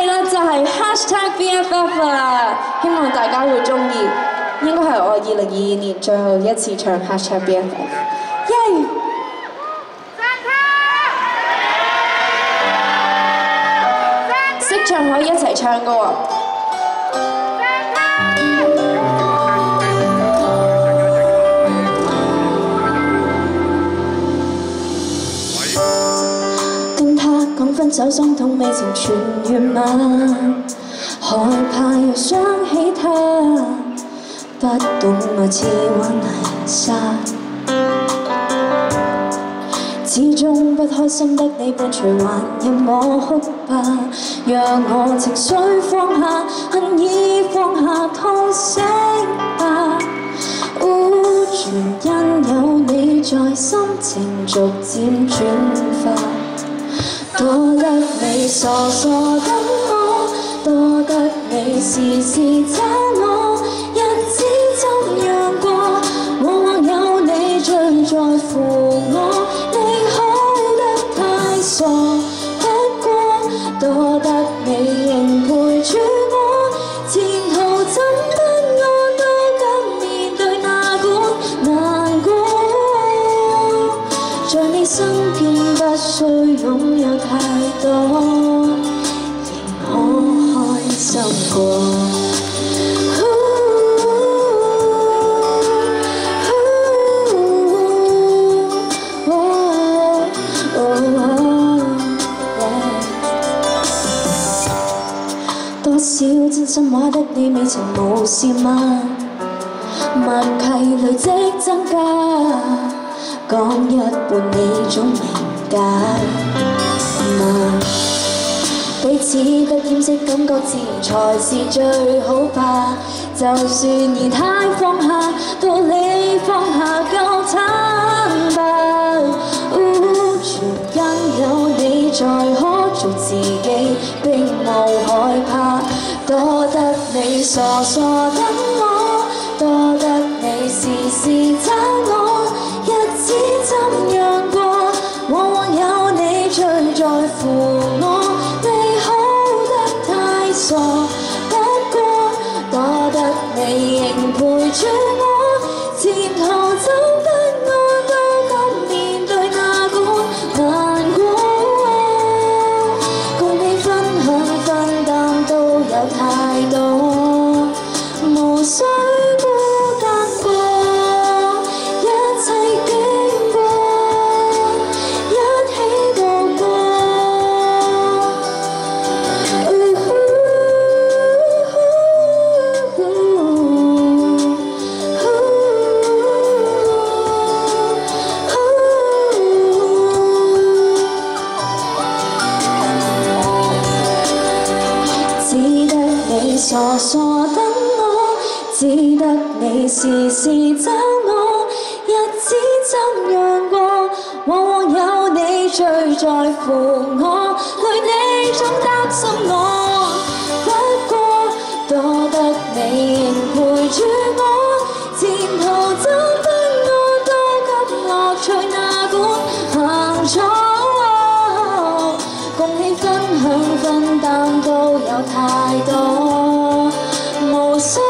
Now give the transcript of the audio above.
係啦，就係 hashtag BFF 啦，希望大家會中意。應該係我二零二二年最後一次唱 hashtag BFF，耶！識唱可以一齊唱噶喎。分手，心痛未曾痊癒嗎？害怕又想起他，不懂愛似玩泥沙。始終不開心得你伴隨，還任我哭吧，讓我情緒放下，恨意放下，痛醒吧。污住因有你在，心情逐漸轉化。多得你傻傻等我，多得你时时找我，日子怎样过，往往有你最在乎我。你好得太傻，不过多得太多，仍可開心過。多少真心話得你未曾無視嗎？默契累積增加。講一半你总明解彼此不掩饰感覺，自然才是最好吧。就算而太放下，道理放下夠坦白。污全因有你在，可做自己，並無害怕。多得你傻傻等我，多得你時時仍傻傻等我，只得你时时找我，日子怎样过，往往有你最在乎我，累你总担心我，不过多得你仍陪住我，前途怎得我都給樂趣，哪管行错。共你分享分担都有太多，無